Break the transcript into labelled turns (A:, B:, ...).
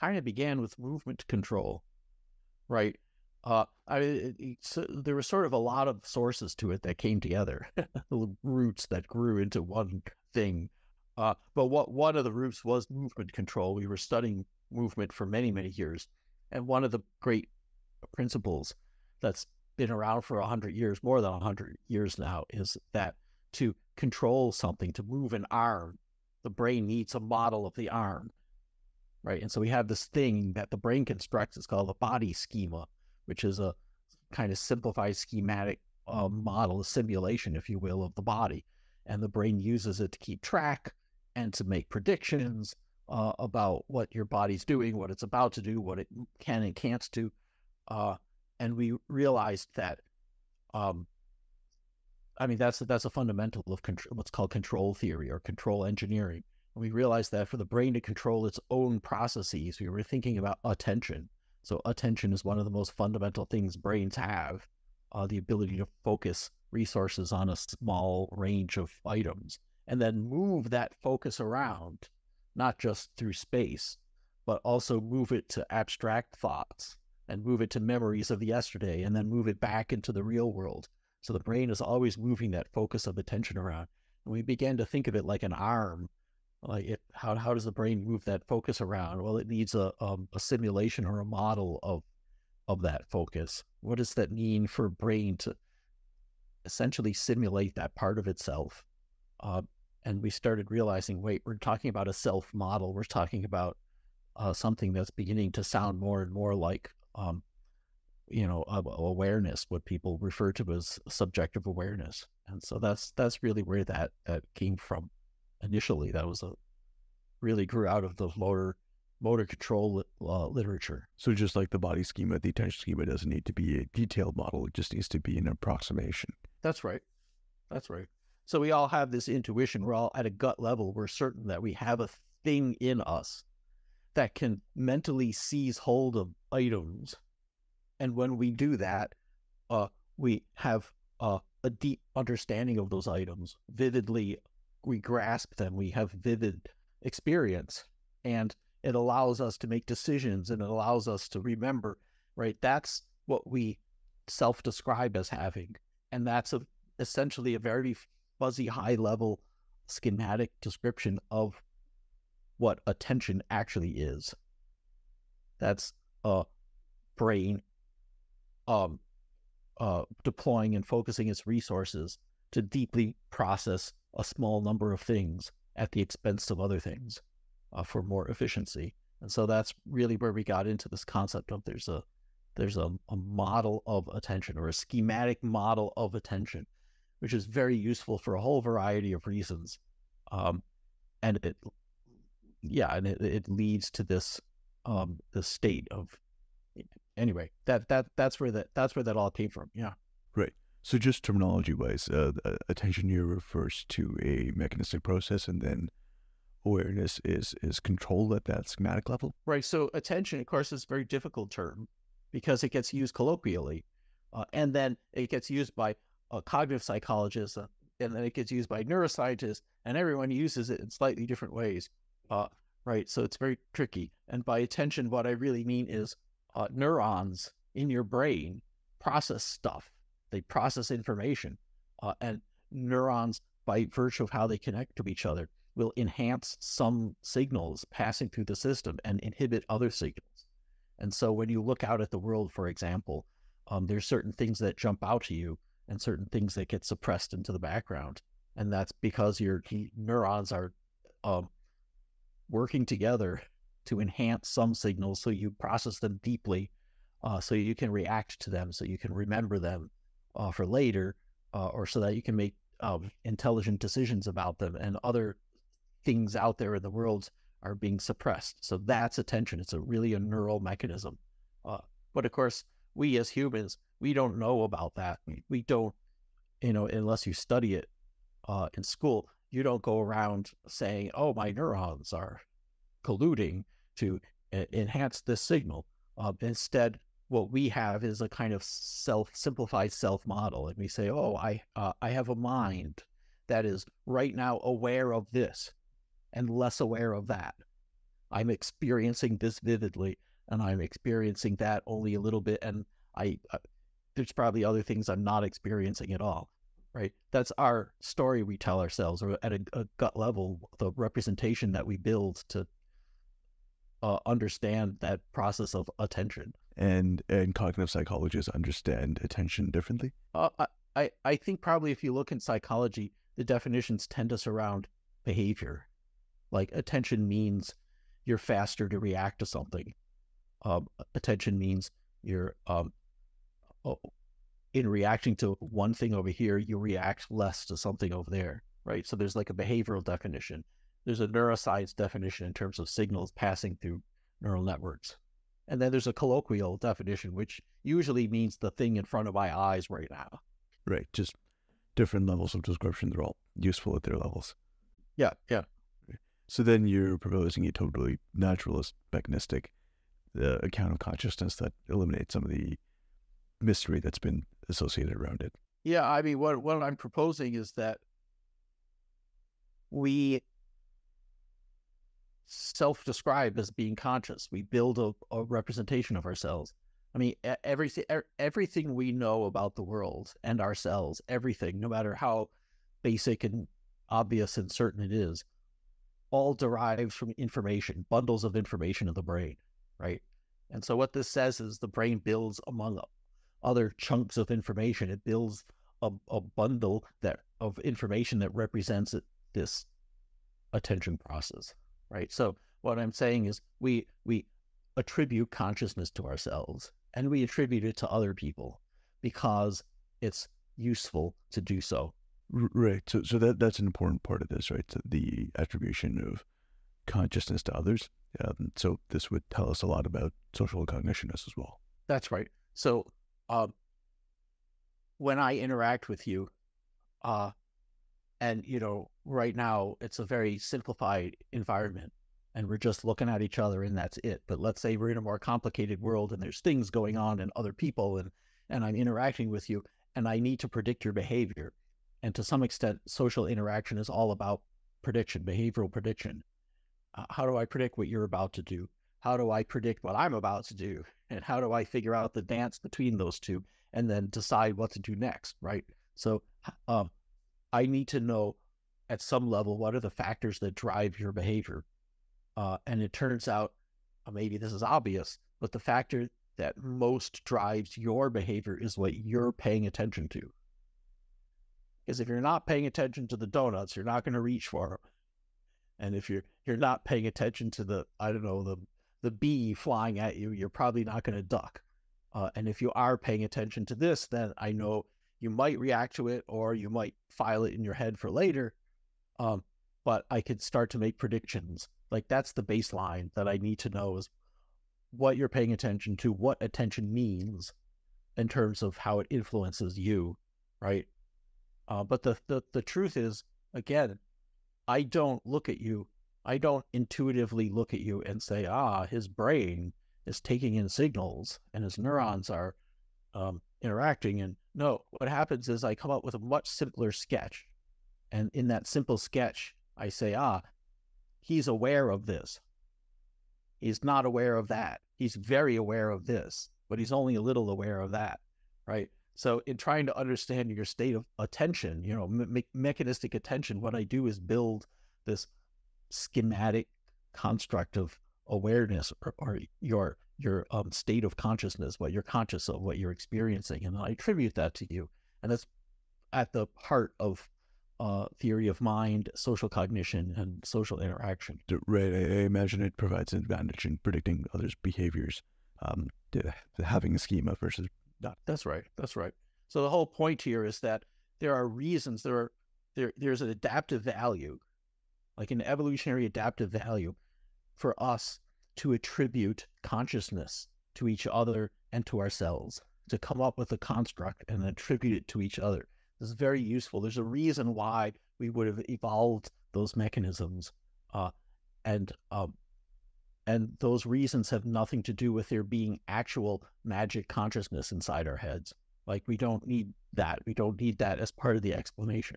A: kind of began with movement control, right? Uh, I it, it, so there was sort of a lot of sources to it that came together, roots that grew into one thing. Uh, but what one of the roots was movement control. We were studying movement for many, many years, and one of the great principles that's been around for a hundred years, more than a hundred years now, is that to control something, to move an arm, the brain needs a model of the arm, right? And so we have this thing that the brain constructs. It's called the body schema, which is a kind of simplified schematic uh, model, a simulation, if you will, of the body. And the brain uses it to keep track and to make predictions uh, about what your body's doing, what it's about to do, what it can and can't do. Uh, and we realized that, um, I mean, that's that's a fundamental of what's called control theory or control engineering. We realized that for the brain to control its own processes, we were thinking about attention. So attention is one of the most fundamental things brains have, uh, the ability to focus resources on a small range of items and then move that focus around, not just through space, but also move it to abstract thoughts and move it to memories of the yesterday and then move it back into the real world. So the brain is always moving that focus of attention around. And we began to think of it like an arm. Like it, how how does the brain move that focus around? Well, it needs a um, a simulation or a model of of that focus. What does that mean for brain to essentially simulate that part of itself? Uh, and we started realizing, wait, we're talking about a self model. We're talking about uh, something that's beginning to sound more and more like, um, you know, awareness, what people refer to as subjective awareness. And so that's that's really where that that came from. Initially, that was a really grew out of the motor motor control uh, literature.
B: So just like the body schema, the attention schema doesn't need to be a detailed model; it just needs to be an approximation.
A: That's right. That's right. So we all have this intuition. We're all at a gut level. We're certain that we have a thing in us that can mentally seize hold of items. And when we do that, uh, we have uh, a deep understanding of those items. Vividly, we grasp them. We have vivid experience. And it allows us to make decisions and it allows us to remember, right? That's what we self describe as having. And that's a, essentially a very fuzzy high level schematic description of what attention actually is. That's a brain um, uh, deploying and focusing its resources to deeply process a small number of things at the expense of other things uh, for more efficiency. And so that's really where we got into this concept of there's a there's a, a model of attention or a schematic model of attention which is very useful for a whole variety of reasons. Um, and it, yeah, and it, it leads to this um, the state of anyway that that that's where that that's where that all came from. Yeah.
B: So just terminology wise, uh, attention here refers to a mechanistic process, and then awareness is is control at that schematic level.
A: Right. So attention, of course, is a very difficult term because it gets used colloquially, uh, and then it gets used by cognitive psychologist, uh, and then it gets used by neuroscientists, and everyone uses it in slightly different ways. Uh, right. So it's very tricky. And by attention, what I really mean is uh, neurons in your brain process stuff, they process information. Uh, and neurons, by virtue of how they connect to each other, will enhance some signals passing through the system and inhibit other signals. And so when you look out at the world, for example, um, there's certain things that jump out to you and certain things that get suppressed into the background. And that's because your neurons are um, working together to enhance some signals so you process them deeply uh, so you can react to them, so you can remember them uh, for later, uh, or so that you can make um, intelligent decisions about them. And other things out there in the world are being suppressed. So that's attention. It's a really a neural mechanism. Uh, but of course, we as humans, we don't know about that. We don't, you know, unless you study it uh, in school, you don't go around saying, "Oh, my neurons are colluding to enhance this signal." Uh, instead, what we have is a kind of self simplified self model, and we say, "Oh, I uh, I have a mind that is right now aware of this and less aware of that." I'm experiencing this vividly, and I'm experiencing that only a little bit, and I uh, there's probably other things I'm not experiencing at all. Right? That's our story we tell ourselves, or at a, a gut level, the representation that we build to uh, understand that process of attention.
B: And and cognitive psychologists understand attention differently.
A: Uh, I I think probably if you look in psychology, the definitions tend to surround behavior. Like attention means you're faster to react to something. Um, attention means you're um, oh, in reacting to one thing over here, you react less to something over there, right? So there's like a behavioral definition. There's a neuroscience definition in terms of signals passing through neural networks. And then there's a colloquial definition, which usually means the thing in front of my eyes right now.
B: Right. Just different levels of description. They're all useful at their levels.
A: Yeah. Yeah.
B: So then you're proposing a totally naturalist, mechanistic uh, account of consciousness that eliminates some of the mystery that's been associated around it.
A: Yeah, I mean, what what I'm proposing is that we self-describe as being conscious. We build a, a representation of ourselves. I mean, everything everything we know about the world and ourselves, everything, no matter how basic and obvious and certain it is, all derives from information, bundles of information in the brain, right? And so what this says is the brain builds among other chunks of information. It builds a, a bundle that of information that represents this attention process, right? So what I'm saying is we we attribute consciousness to ourselves and we attribute it to other people because it's useful to do so.
B: Right. So so that that's an important part of this, right? So the attribution of consciousness to others. Um, so this would tell us a lot about social cognition as well.
A: That's right. So um, when I interact with you, uh, and you know, right now it's a very simplified environment, and we're just looking at each other, and that's it. But let's say we're in a more complicated world, and there's things going on, and other people, and and I'm interacting with you, and I need to predict your behavior, and to some extent, social interaction is all about prediction, behavioral prediction. Uh, how do I predict what you're about to do? How do I predict what I'm about to do? And how do I figure out the dance between those two and then decide what to do next? Right. So um, I need to know at some level what are the factors that drive your behavior. Uh, and it turns out, uh, maybe this is obvious, but the factor that most drives your behavior is what you're paying attention to. Because if you're not paying attention to the donuts, you're not going to reach for them. And if you're you're not paying attention to the I don't know the the bee flying at you, you're probably not going to duck. Uh, and if you are paying attention to this, then I know you might react to it or you might file it in your head for later. Um, but I could start to make predictions. Like that's the baseline that I need to know is what you're paying attention to, what attention means in terms of how it influences you, right? Uh, but the, the the truth is, again, I don't look at you I don't intuitively look at you and say, ah, his brain is taking in signals and his neurons are um, interacting. And no, what happens is I come up with a much simpler sketch. And in that simple sketch, I say, ah, he's aware of this. He's not aware of that. He's very aware of this, but he's only a little aware of that. Right. So, in trying to understand your state of attention, you know, me- mechanistic attention, what I do is build this schematic construct of awareness or, or your your um, state of consciousness, what you're conscious of, what you're experiencing, and I attribute that to you, and that's at the heart of uh, theory of mind, social cognition, and social interaction.
B: Right. I imagine it provides an advantage in predicting others' behaviors, um, having a schema versus not.
A: That's right. That's right. So the whole point here is that there are reasons. There are there. There's an adaptive value like an evolutionary adaptive value for us to attribute consciousness to each other and to ourselves, to come up with a construct and attribute it to each other. This is very useful. There's a reason why we would have evolved those mechanisms. Uh, and um, and those reasons have nothing to do with there being actual magic consciousness inside our heads. Like we don't need that. We don't need that as part of the explanation.